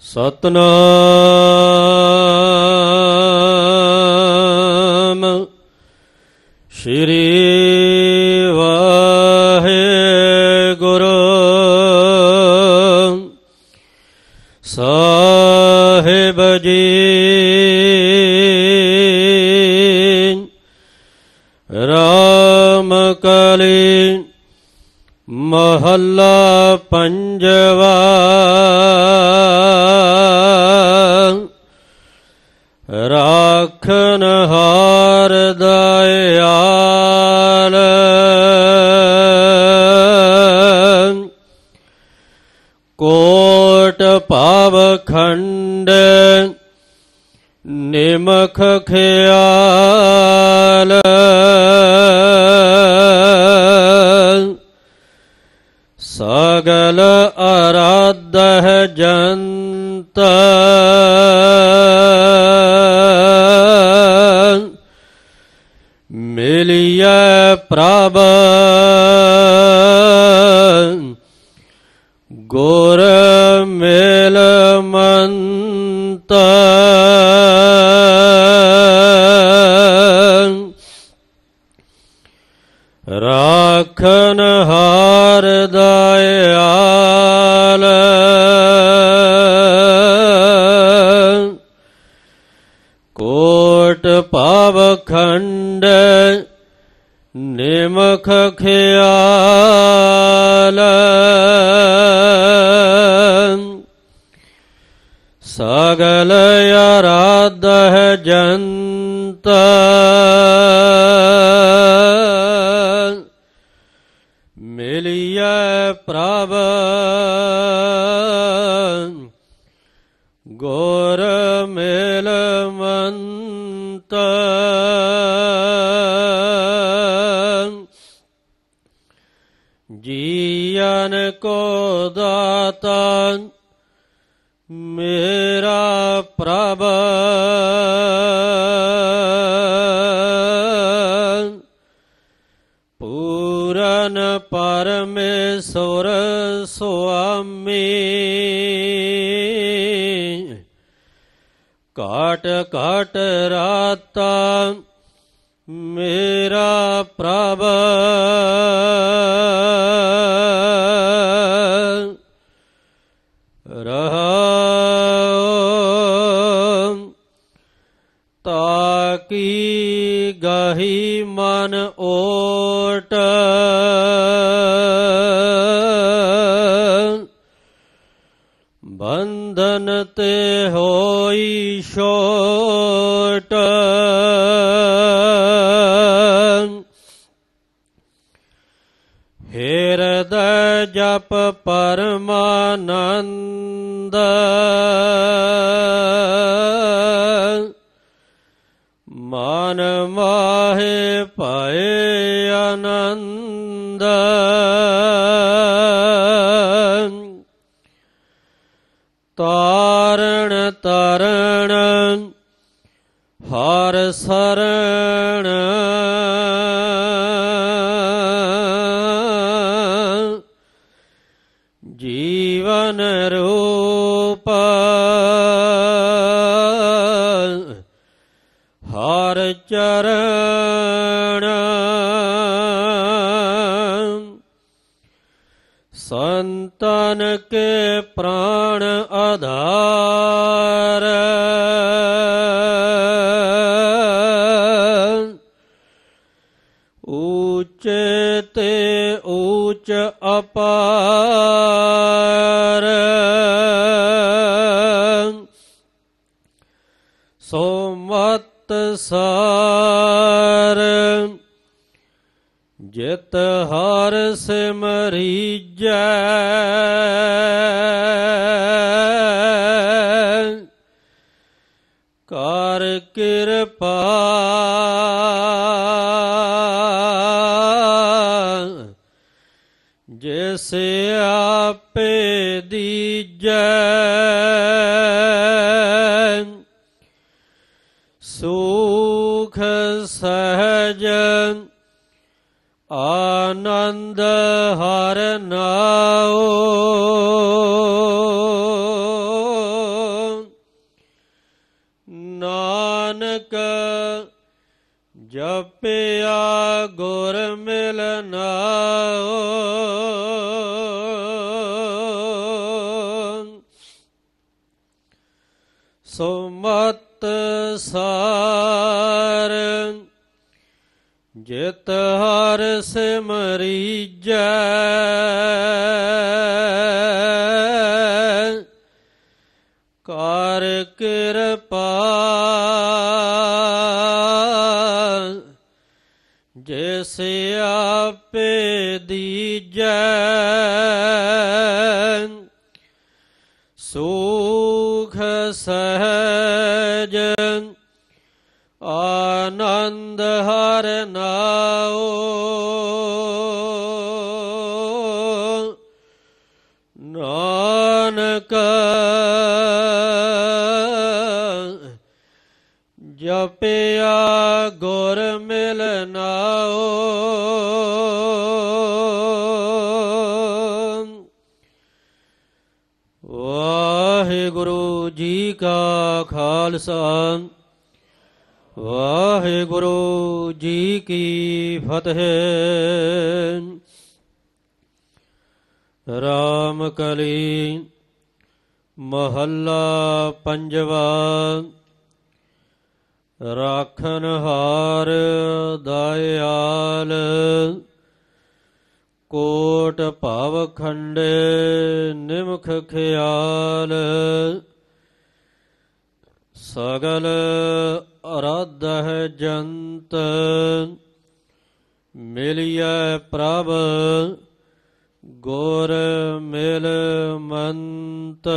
ਸਤਨਾਮ। ਸ਼੍ਰੀ ਵਾਹਿਗੁਰੂ। ਸਾਹਿਬ ਜੀ। ਰਾਮ ਕਲੀ ਮਹੱਲਾ ਪੰਜਵਾ। ਰਾਖਨ ਹਾਰ ਦਇਆਲ। ਕੋਟ ਭਾਵ ਖੰਡ ਨਿਮਖ ਖਿਆਲ। ਸਗਲ ਅਰਾਧ ਜੰਤ ਮਿਲਿਐ ਪ੍ਰਭ। ਗੁਰ ਮਿਲ ਮੰਤ। ਰਾਖਨ ਹਾਰ ਦਇਆਲ। ਕੋਟ ਭਾਵ ਖੰਡ ਨਿਮਖ ਖਿਆਲ। ਸਗਲ ਅਰਾਧ ਜੰਤ। ਮਿਲਿਆ ਪ੍ਰਭ। ਗੋਰ ਮੇਰਾ ਪ੍ਰਭ ਪੂਰਨ ਪਰਮੇਸ਼ਰ ਸੁਆਮੀ ਘਟ ਘਟ ਰਾਤਾ ਮੇਰਾ ਪ੍ਰਭ ਬੰਧਨ ਤੇ ਹੋਈ ਛੋਟ। ਹਿਰਦੈ ਜਪ ਪਰਮਾਨੰਦ। ਮਨ ਮਾਹੇ ਭਏ ਆਨੰਦ। ਹਰ ਸਰਣ ਜੀਵਨ ਰੂਪ ਹਰ ਚਰਨ ਸੰਤਨ ਕੇ ਪ੍ਰਾਣ ਆਧਾਰ ਊਚ ਅਪਾਰ। ਸੋ ਮਤ ਸਾਰ। ਜਿਤ ਹਰ ਸਿਮਰੀਜੈ ਕਰ ਕਿਰਪਾ ਸਿਆਪੇ ਦੀਜੈ। ਸੁਖ ਸਹਜ ਆਨੰਦ ਹਰ ਨਾਉ। ਨਾਨਕ ਜਪਿਆ ਗੁਰ ਮਿਲਨਾਉ ਸੁਮਤ ਸਾਰ ਜਿਤ ਹਰ ਸਿਮਰੀਜੈ। ਕਰ ਕਿਰਪਾ ਜਿਸ ਆਪੇ ਦੀਜੈ। ਆਨੰਦ ਹਰ ਨਾਉ। ਨਾਨਕ ਜਪਿਆ ਗੁਰ ਮਿਲਨਾਉ ਵਾਹਿਗੁਰੂ ਜੀ ਕਾ ਖਾਲਸਾ। ਵਾਹਿਗੁਰੂ ਜੀ ਕੀ ਫਤਿਹ। ਰਾਮ ਕਲੀ ਮਹੱਲਾ ਪੰਜਵਾ। ਰਾਖਨ ਹਾਰ ਦਇਆਲ। ਕੋਟ ਭਵ ਖੰਡੇ ਨਿਮਖ ਖਿਆਲ। ਸਗਲ ਅਰਧ ਹੈ ਜੰਤ ਮਿਲਿਐ ਪ੍ਰਭ ਗੁਰ ਮਿਲ ਮੰਤ।